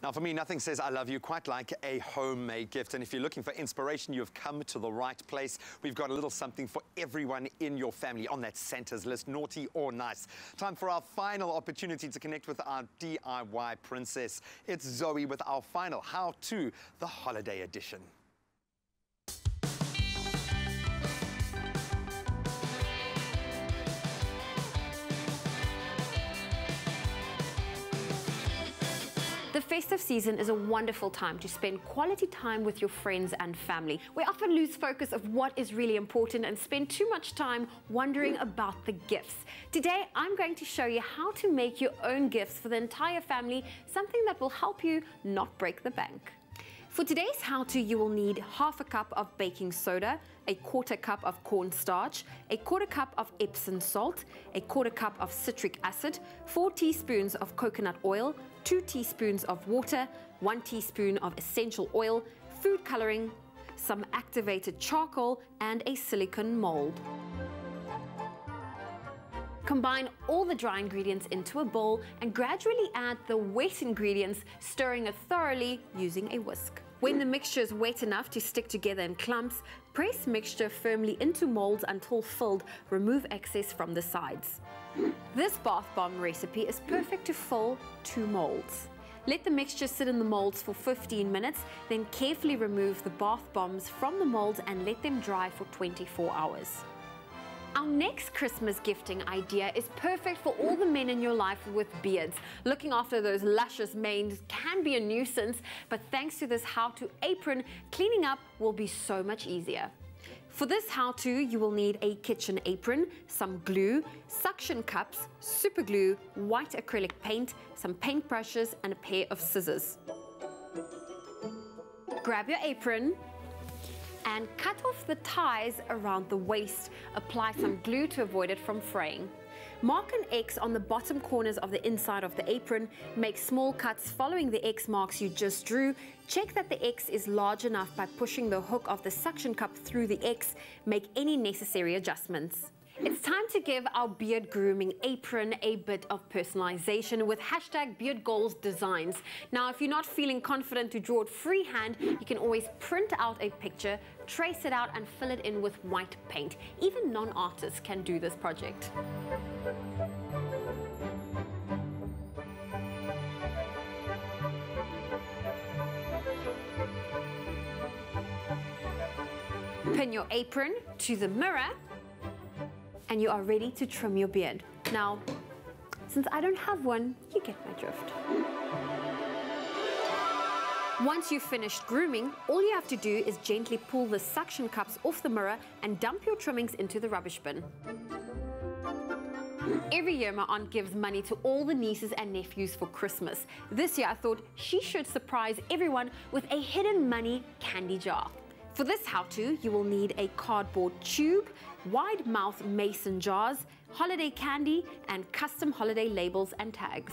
Now, for me, nothing says I love you quite like a homemade gift. And if you're looking for inspiration, you've come to the right place. We've got a little something for everyone in your family on that Santa's list, naughty or nice. Time for our final opportunity to connect with our DIY princess. It's Zoe with our final How To, the Holiday Edition. The festive season is a wonderful time to spend quality time with your friends and family. We often lose focus of what is really important and spend too much time wondering about the gifts. Today, I'm going to show you how to make your own gifts for the entire family, something that will help you not break the bank. For today's how-to, you will need half a cup of baking soda, a quarter cup of cornstarch, a quarter cup of Epsom salt, a quarter cup of citric acid, four teaspoons of coconut oil, two teaspoons of water, one teaspoon of essential oil, food coloring, some activated charcoal, and a silicone mold. Combine all the dry ingredients into a bowl and gradually add the wet ingredients, stirring it thoroughly using a whisk. When the mixture is wet enough to stick together in clumps, press mixture firmly into molds until filled. Remove excess from the sides. This bath bomb recipe is perfect to fill two molds. Let the mixture sit in the molds for 15 minutes, then carefully remove the bath bombs from the molds and let them dry for 24 hours. Our next Christmas gifting idea is perfect for all the men in your life with beards. Looking after those luscious manes can be a nuisance, but thanks to this how-to apron, cleaning up will be so much easier. For this how-to, you will need a kitchen apron, some glue, suction cups, super glue, white acrylic paint, some paintbrushes, and a pair of scissors. Grab your apron, and cut off the ties around the waist. Apply some glue to avoid it from fraying. Mark an X on the bottom corners of the inside of the apron. Make small cuts following the X marks you just drew. Check that the X is large enough by pushing the hook of the suction cup through the X. Make any necessary adjustments. It's time to give our beard grooming apron a bit of personalization with hashtag Beard Goals Designs. Now, if you're not feeling confident to draw it freehand, you can always print out a picture, trace it out and fill it in with white paint. Even non-artists can do this project. Pin your apron to the mirror and you are ready to trim your beard. Now, since I don't have one, you get my drift. Once you've finished grooming, all you have to do is gently pull the suction cups off the mirror and dump your trimmings into the rubbish bin. Every year my aunt gives money to all the nieces and nephews for Christmas. This year I thought she should surprise everyone with a hidden money candy jar. For this how-to, you will need a cardboard tube, wide mouth mason jars, holiday candy, and custom holiday labels and tags.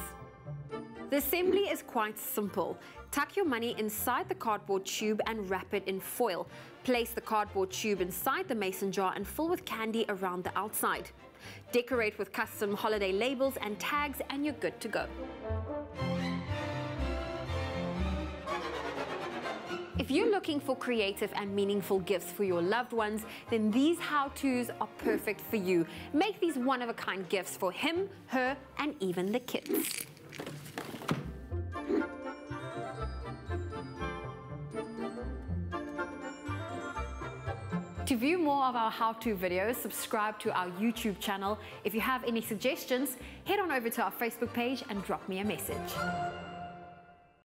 The assembly is quite simple. Tuck your money inside the cardboard tube and wrap it in foil. Place the cardboard tube inside the mason jar and fill with candy around the outside. Decorate with custom holiday labels and tags and you're good to go. If you're looking for creative and meaningful gifts for your loved ones, then these how-tos are perfect for you. Make these one-of-a-kind gifts for him, her, and even the kids. To view more of our how-to videos, subscribe to our YouTube channel. If you have any suggestions, head on over to our Facebook page and drop me a message.